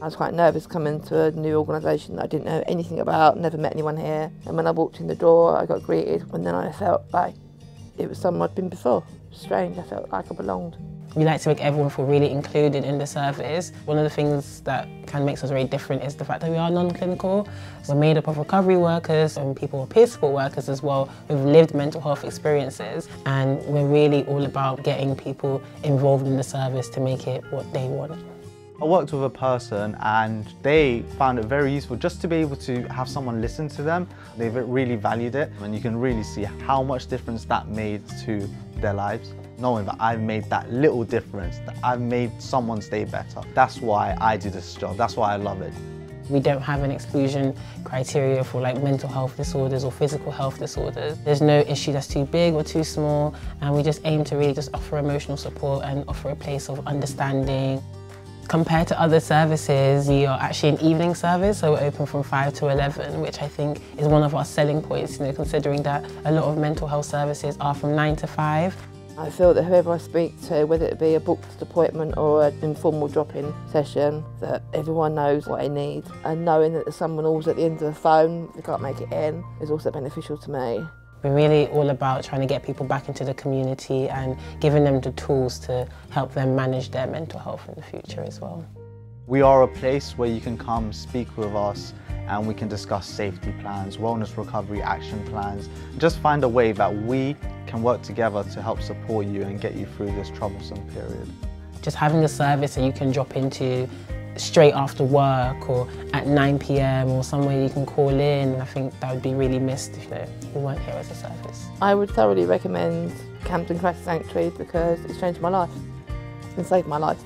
I was quite nervous coming to a new organisation that I didn't know anything about, never met anyone here. And when I walked in the door, I got greeted, and then I felt like it was somewhere I'd been before. Strange, I felt like I belonged. We like to make everyone feel really included in the service. One of the things that kind of makes us very different is the fact that we are non-clinical. We're made up of recovery workers and people with peer support workers as well who've lived mental health experiences. And we're really all about getting people involved in the service to make it what they want. I worked with a person and they found it very useful just to be able to have someone listen to them. They've really valued it and you can really see how much difference that made to their lives. Knowing that I've made that little difference, that I've made someone's day better. That's why I do this job, that's why I love it. We don't have an exclusion criteria for like mental health disorders or physical health disorders. There's no issue that's too big or too small and we just aim to really just offer emotional support and offer a place of understanding. Compared to other services, we are actually an evening service, so we're open from 5 to 11, which I think is one of our selling points, you know, considering that a lot of mental health services are from 9 to 5. I feel that whoever I speak to, whether it be a booked appointment or an informal drop-in session, that everyone knows what they need. And knowing that there's someone always at the end of the phone, they can't make it in, is also beneficial to me. We're really all about trying to get people back into the community and giving them the tools to help them manage their mental health in the future as well. We are a place where you can come speak with us and we can discuss safety plans, wellness recovery action plans, just find a way that we can work together to help support you and get you through this troublesome period. Just having a service that you can drop into straight after work or at 9 p.m. or somewhere you can call in. I think that would be really missed if you we weren't here as a service. I would thoroughly recommend Camden Crisis Sanctuary because it's changed my life. It's saved my life.